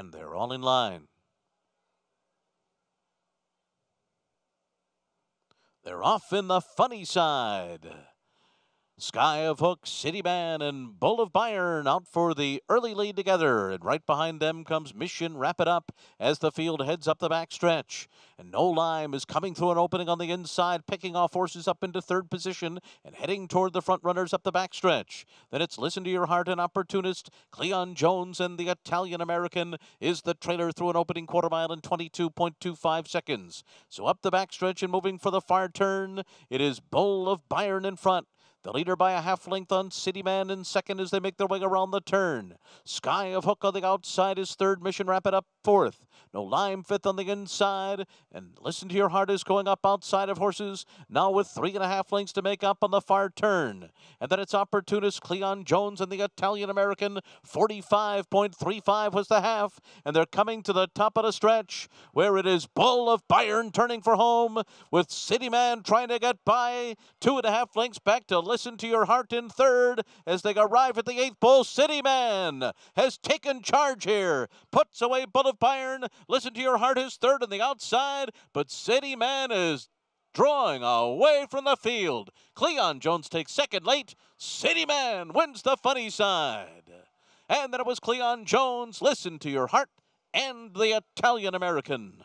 And they're all in line. They're off in the Funny Cide. Sky of Hook, City Man, and Bull of Bayern out for the early lead together. And right behind them comes Mission Wrap It Up as the field heads up the backstretch. And No Lime is coming through an opening on the inside, picking off horses up into third position and heading toward the front runners up the backstretch. Then it's Listen to Your Heart and Opportunist. Cleon Jones and the Italian American is the trailer through an opening quarter mile in 22.25 seconds. So up the backstretch and moving for the far turn, it is Bull of Bayern in front. The leader by a half length on City Man in second as they make their way around the turn. Sky of Hook on the outside is third. Mission Wrap It Up fourth. No Lime fifth on the inside. And Listen to Your Heart is going up outside of horses. Now with three and a half lengths to make up on the far turn. And then it's Opportunist Cleon Jones and the Italian American. 45.35 was the half. And they're coming to the top of the stretch where it is Bull of Bayern turning for home with City Man trying to get by. Two and a half lengths back to Listen to Your Heart in third as they arrive at the eighth pole. City Man has taken charge here, puts away Bull of Bayern. Listen to Your Heart is third on the outside, but City Man is drawing away from the field. Cleon Jones takes second late. City Man wins the Funny Cide. And then it was Cleon Jones, Listen to Your Heart, and the Italian American.